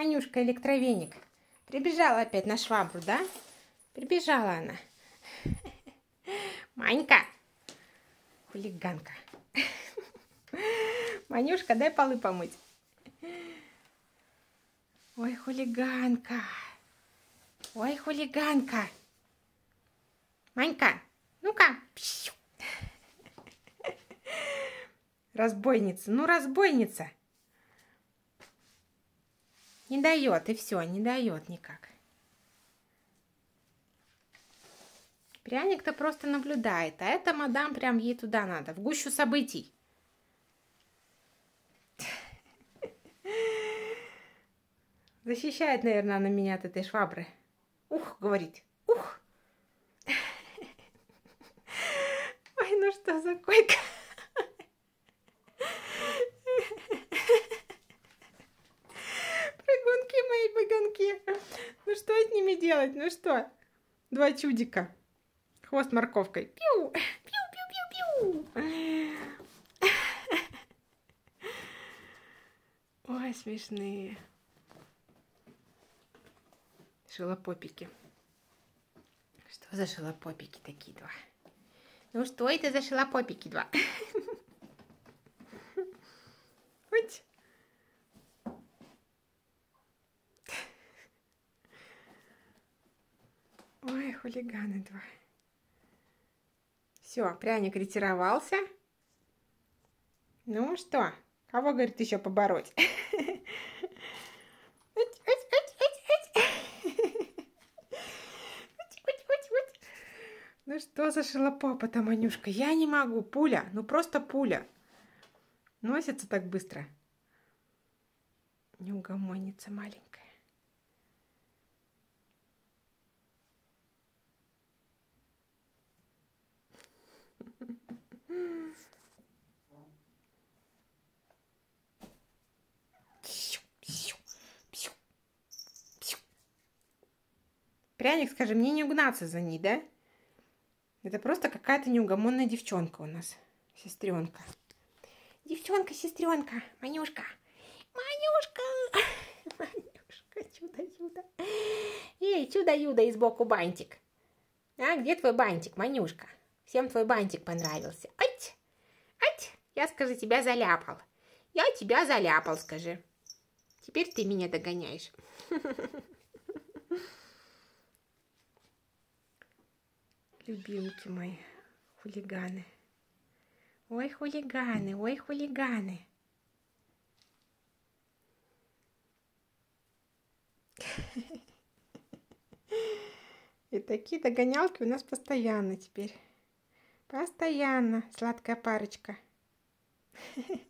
Манюшка электровеник. Прибежала опять на швабру, да? Прибежала она. Манька. Хулиганка. Манюшка, дай полы помыть. Ой, хулиганка. Ой, хулиганка. Манька, ну-ка. Разбойница, ну разбойница. Не дает, и все, не дает никак. Пряник-то просто наблюдает, а эта мадам прям ей туда надо, в гущу событий. Защищает, наверное, она меня от этой швабры. Ух, говорит, ух. Ой, ну что за койка? Бегунки. Ну что с ними делать? Ну что? Два чудика. Хвост морковкой. Пиу, пиу. Ой, смешные. Шелопопики. Что за шелопопики такие два? Ну что это за шелопопики два? Хоть. Ой, хулиганы два. Все, пряник ретировался. Ну что, кого, говорит, еще побороть? Ну что за шелопопа-то, Манюшка? Я не могу. Пуля, ну просто пуля. Носится так быстро. Неугомонница маленькая. Пряник, скажи, мне не угнаться за ней, да? Это просто какая-то неугомонная девчонка у нас, сестренка. Девчонка, сестренка, Манюшка. Манюшка! Манюшка, чудо-юдо. Эй, чудо-юдо и сбоку бантик. А, где твой бантик, Манюшка? Всем твой бантик понравился. Ать! Ать! Я, скажи, тебя заляпал. Я тебя заляпал, скажи. Теперь ты меня догоняешь. Любимки мои, хулиганы. Ой, хулиганы, ой, хулиганы. И такие догонялки у нас постоянно теперь. Постоянно, сладкая парочка.